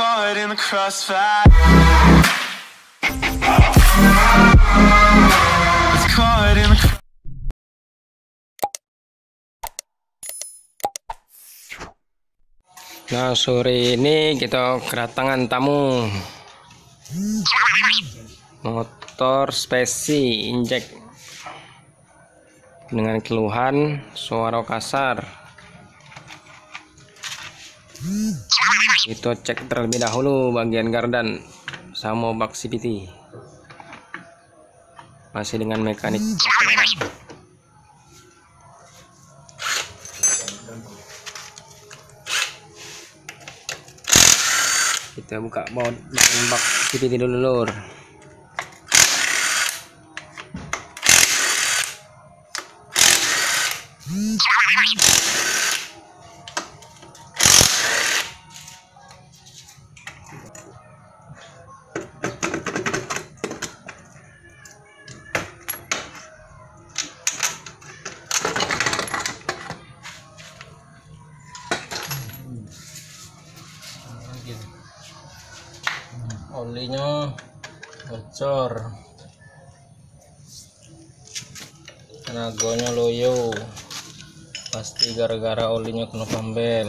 caught in the crossfire. Nah sore ini kita kedatangan tamu motor spesi injek dengan keluhan suara kasar kita cek terlebih dahulu bagian gardan sama bak CVT masih dengan mekanik. Kita buka baut bak CVT dulu lur bocor. Tenaganya loyo. Pasti gara-gara olinya kena pambel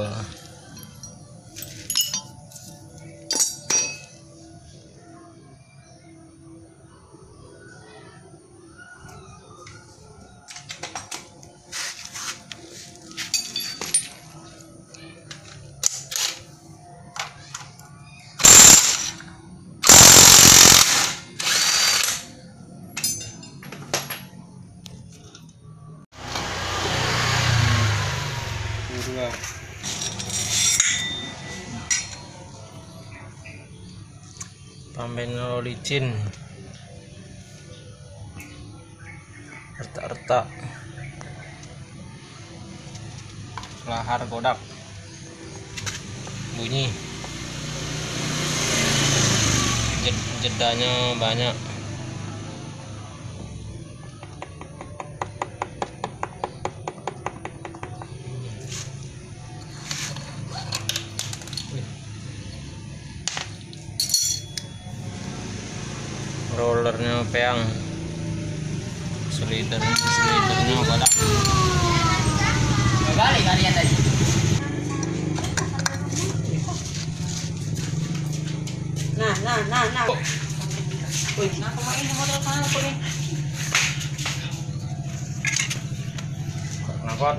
pambel licin retak-retak. Lahar kodak bunyi. Jed- jedanya banyak rollernya peang. Slider slidernya kodak Kali kalian tadi. Nah, nah, nah, nah. Nah sana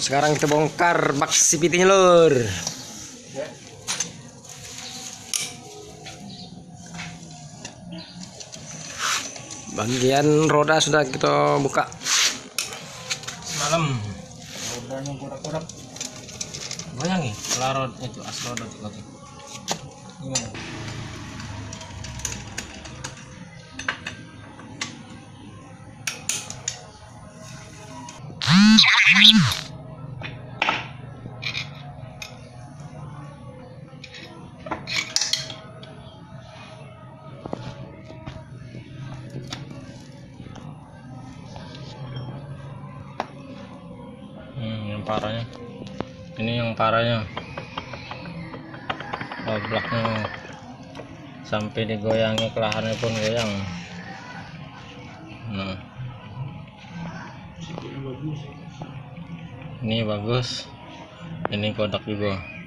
sekarang kita bongkar bak CVT nya lur bagian roda sudah kita buka. Semalam. Rodanya korak-korak. Goyang nih kalau rod itu as roda tuh lagi gimana parahnya. Ini yang parahnya. Oblaknya sampai digoyangi kelahannya pun goyang. Nah. Ini bagus. Ini kodak juga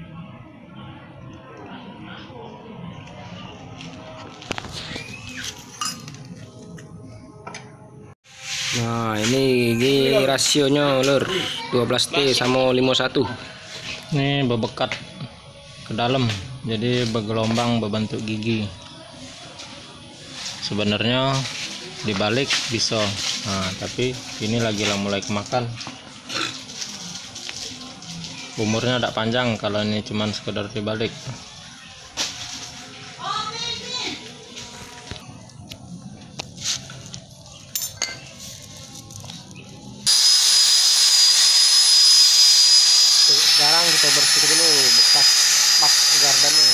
Nah, ini gigi rasionya lur 12T sama 51. Ini bebekat ke dalam. Jadi bergelombang berbentuk gigi. Sebenarnya dibalik bisa. Nah, tapi ini lagi lah mulai kemakan. Umurnya tidak panjang kalau ini cuman sekedar dibalik. sekarang kita bersihkan dulu bekas bak gardannya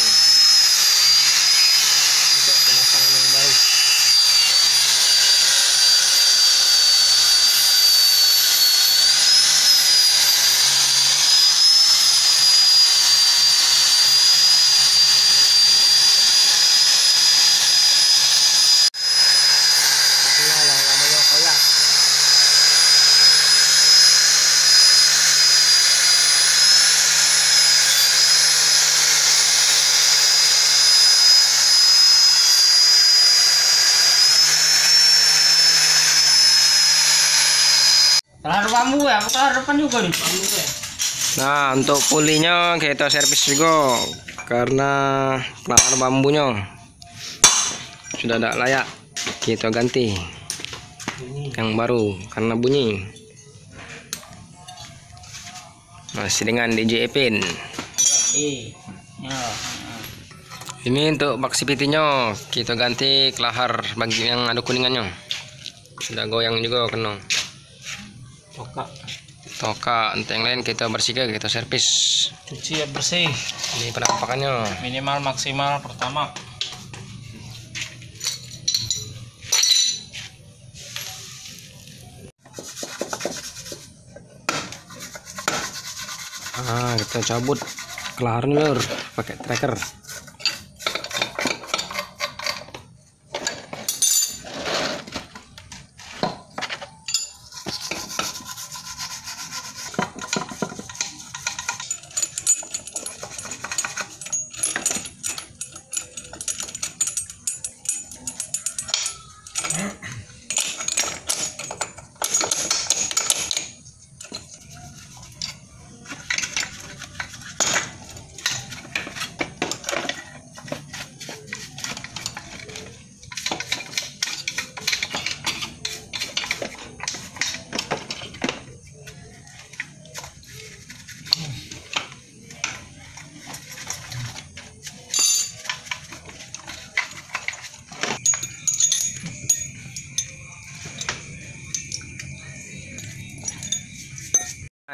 untuk pemasangan yang baru bambu ya, apa kelahar depan juga nih? Ya. Nah, untuk pulinya kita servis juga karena pelakar bambunya sudah tidak layak. Kita ganti yang baru karena bunyi. Masih dengan DJ Epin. Ini untuk bak CVT-nya kita ganti kelahar bagi yang ada kuningannya. Sudah goyang juga kena. Toka. Toka untuk yang lain kita bersihkan kita servis. Cuci ya bersih. Ini penampakannya. Minimal maksimal pertama. Ah, kita cabut kelaharnya lur pakai tracker.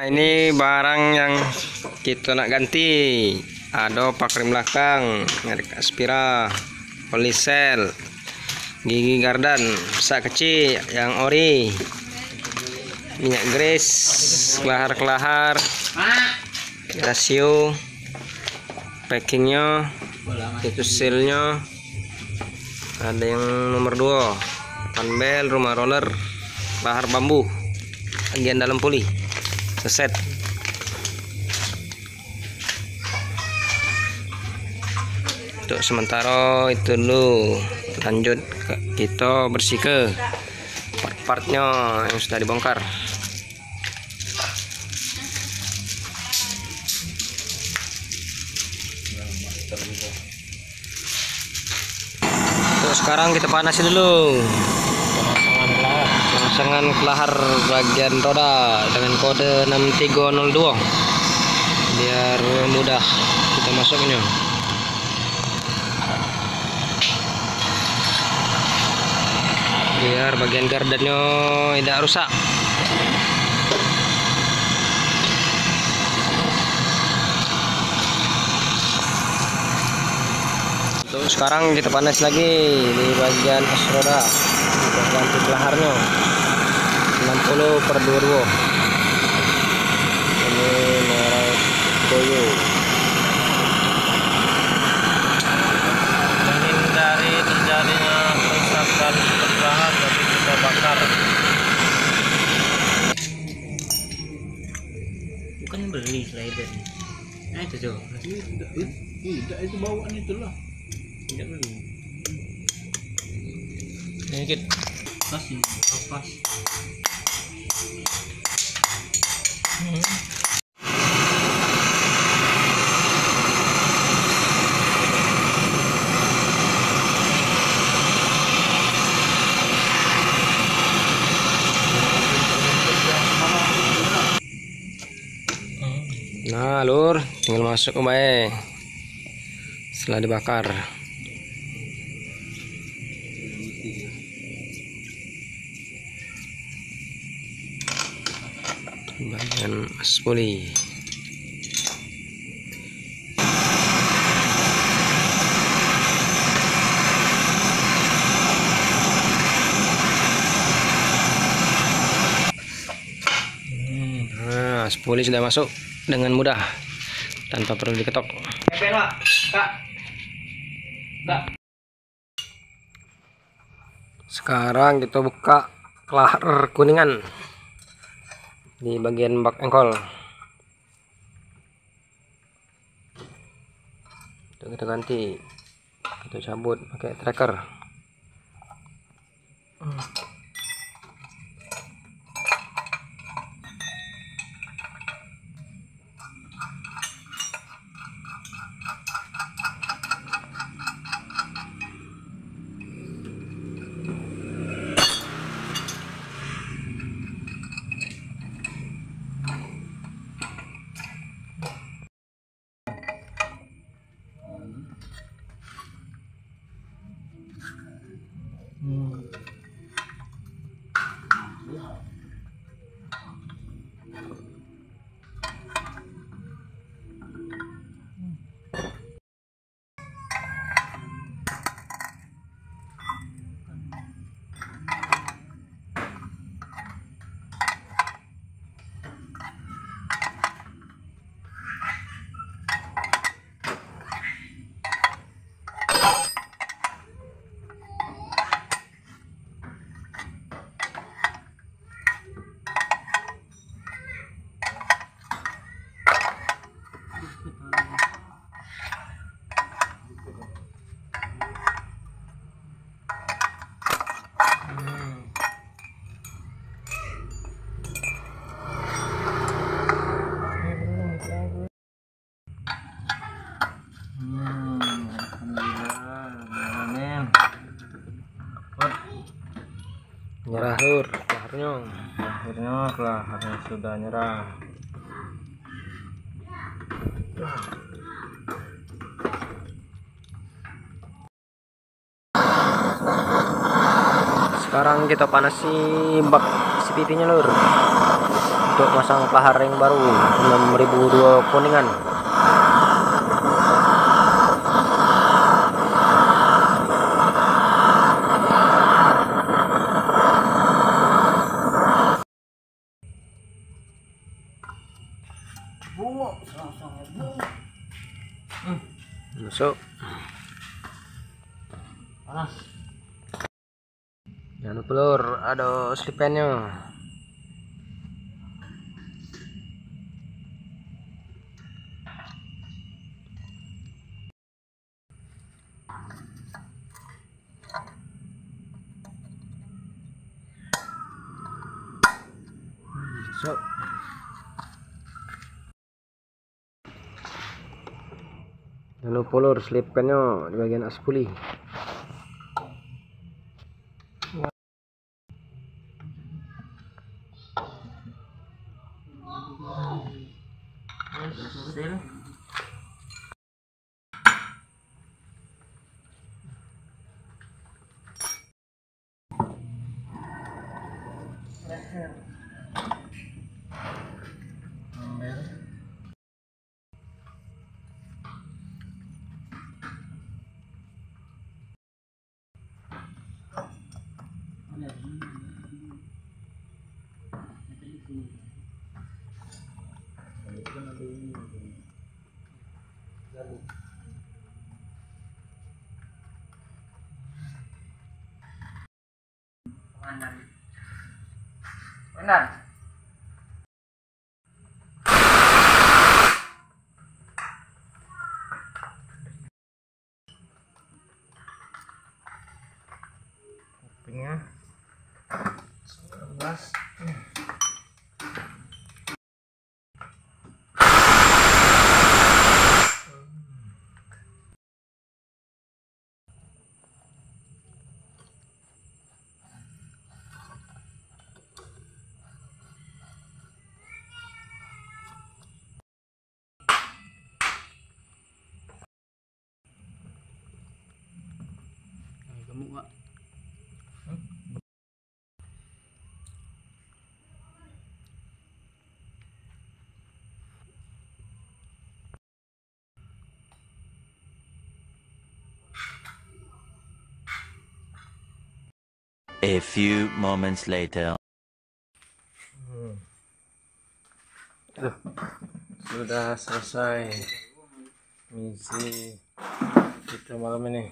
Ini barang yang kita nak ganti. Ada pak rem belakang, merek Aspira, Polisel, gigi gardan, besar kecil, yang ori, minyak grease, kelahar-kelahar, rasio, packingnya, itu sealnya, ada yang nomor 2, panbel, rumah roller, lahar bambu, bagian dalam puli seset untuk sementara itu dulu. Lanjut kita bersih ke part-partnya yang sudah dibongkar. Untuk sekarang kita panasin dulu pemasangan kelahar bagian roda dengan kode 6302 biar mudah kita masuknya. Biar bagian gardannya tidak rusak sekarang kita panas lagi di bagian as roda kita ganti kelaharnya 60 per 22 ini merek Toyo Menghindari terjadinya kerusakan perbahan tapi kita bakar. Bukan beli slider. Nah itu tuh. Tidak, tidak itu bawaan itulah. Sedikit Kasih pas. nah lur tinggal masuk ke bae setelah dibakar bagian aspoli Nah, aspoli sudah masuk dengan mudah tanpa perlu diketok. Epen pak. Kak. Kak. Sekarang kita buka kelahar kuningan di bagian bak engkol. Itu kita ganti. Kita cabut pakai tracker. lur laharnya akhirnya laharnya sudah nyerah. Sekarang kita panasi bak CPT nya lur. Untuk masang pelahar yang baru 6002 kuningan masuk. Panas. jangan lupa lur ada slipennya jangan lupa lur slipennya di bagian aspuli Benar. kupingnya 11 A few moments later. sudah selesai misi kita malam ini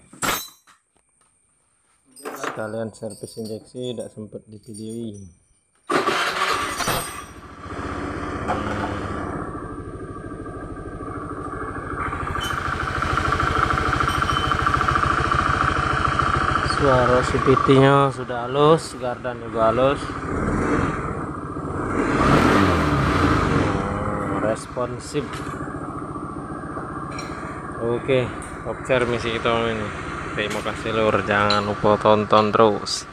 sekalian servis injeksi tidak sempat divideoi suara CPT nya sudah halus gardan juga halus. Responsif. Oke obser misi kita ini. Terima kasih lur. Jangan lupa tonton terus